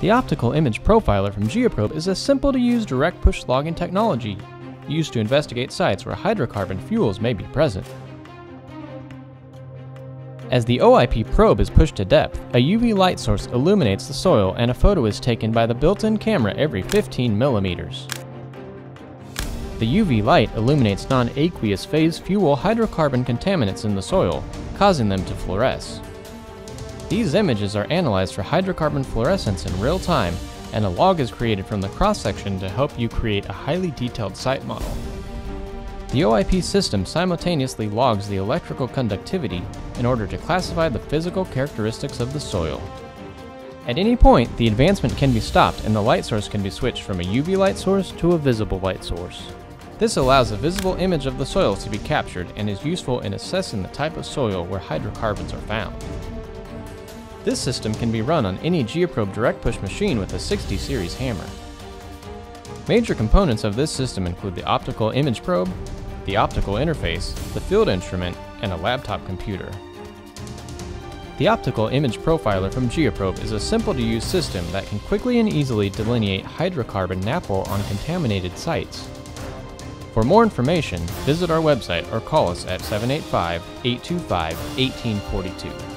The optical image profiler from Geoprobe is a simple to use direct push logging technology used to investigate sites where hydrocarbon fuels may be present. As the OIP probe is pushed to depth, a UV light source illuminates the soil and a photo is taken by the built-in camera every 15 millimeters. The UV light illuminates non-aqueous phase fuel hydrocarbon contaminants in the soil, causing them to fluoresce. These images are analyzed for hydrocarbon fluorescence in real time, and a log is created from the cross-section to help you create a highly detailed site model. The OIP system simultaneously logs the electrical conductivity in order to classify the physical characteristics of the soil. At any point, the advancement can be stopped and the light source can be switched from a UV light source to a visible light source. This allows a visible image of the soil to be captured and is useful in assessing the type of soil where hydrocarbons are found. This system can be run on any Geoprobe direct push machine with a 60 series hammer. Major components of this system include the optical image probe, the optical interface, the field instrument, and a laptop computer. The optical image profiler from Geoprobe is a simple to use system that can quickly and easily delineate hydrocarbon NAPL on contaminated sites. For more information, visit our website or call us at 785 825 1842.